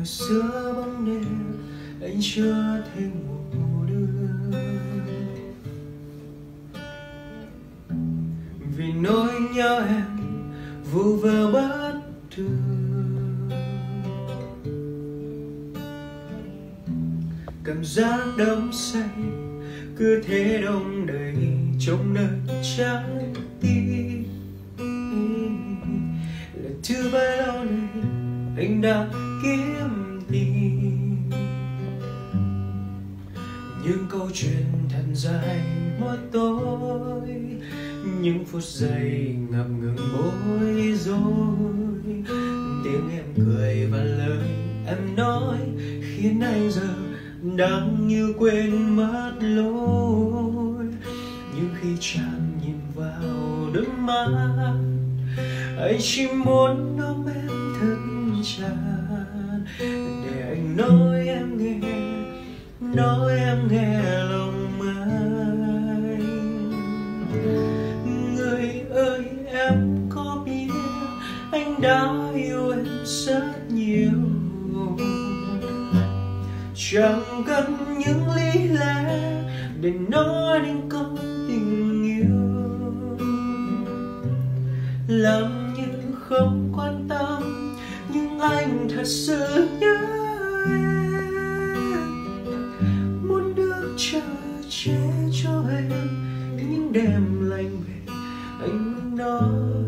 ở giữa bóng đêm, anh chưa thể ngủ được vì nỗi nhớ em vu vơ bất thường. Cảm giác đắm say, cứ thế đông đầy trong nơi trái tim. Là thứ bao lâu này anh đã kiếm tìm những câu chuyện thật dài mất tối những phút giây ngập ngừng bối rối. Tiếng em cười và lời em nói khiến anh giờ đang như quên mất lối. Nhưng khi chạm nhìn vào đôi mắt, anh chỉ muốn ôm em thật tràn. Để anh nói em nghe, nói em nghe lòng anh. Người ơi, em có biết anh đã yêu em rất nhiều. Chẳng cần những lý lẽ để nói nên câu tình yêu. Làm như không quan tâm anh thật sự nhớ em. Muốn được chờ che cho em, những đêm lạnh về, anh muốn nói